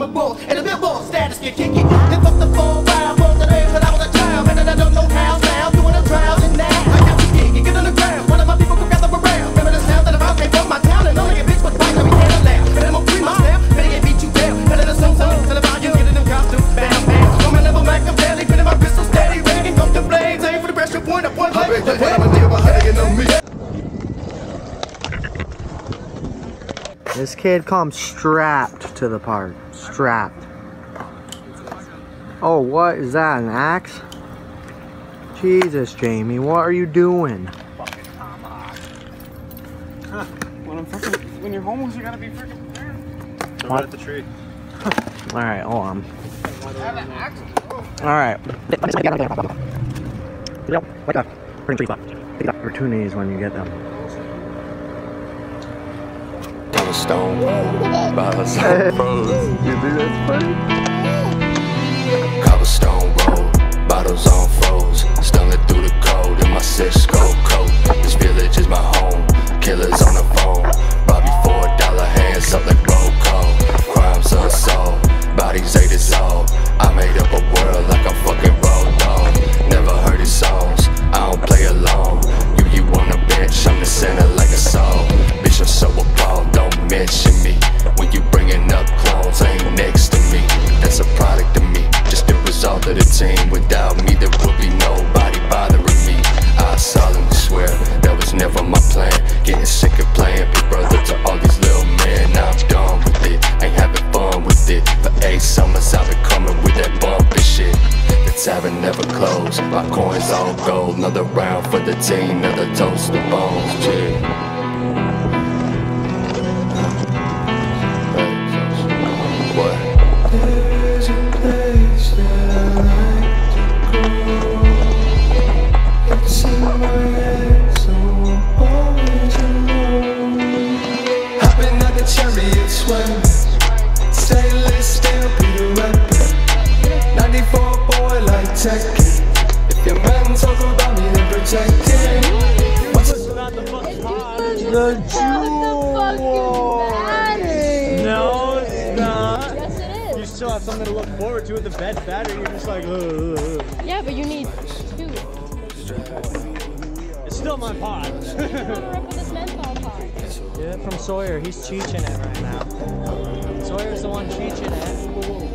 critics, fuck them awards, and the billboard status get kicked. Then fuck the four wild boys that airs when I was a child, and I don't know how now, doing the trials and now. I got to gig, get on the ground, one of my people could gather around. Remember the sound that I came from my town, and only a bitch was right, let me handle now. And I'm gonna free my style, better get beat you down. Better than some songs, till the volume, get in them costumes, bam, bam. On my level, Machiavelli, pinning my pistol steady, ready, go to blades, aim for the pressure point, a point blank. This kid comes strapped to the park. Strapped. Oh, what is that? An axe? Jesus, Jamie, what are you doing? When I'm fucking, when you're homeless, you gotta be freaking prepared. What? at the tree. Alright, hold on. Alright. Opportunities when you get them. Cobblestone, bottles on froze. You think that's funny? Cobblestone road, bottles on. Stumbling through the cold in my Cisco coat. This village is my home. Killers on the phone. Bobby four dollar hands up like of the team. Without me, there would be nobody bothering me. I solemnly swear that was never my plan. Getting sick of playing big brother to all these little men. Now I'm done with it, ain't having fun with it. For eight summers, I've been coming with that bumpy shit. The tavern never closed, my coins all gold. Another round for the team, another toast to bones. Yeah. Still have something to look forward to with the bed's battery. You're just like, ugh. Yeah, but you need two. It's still my pot. You want to rip with this menthol pod. Get it from Sawyer. He's cheeching it right now. Sawyer's the one cheeching it.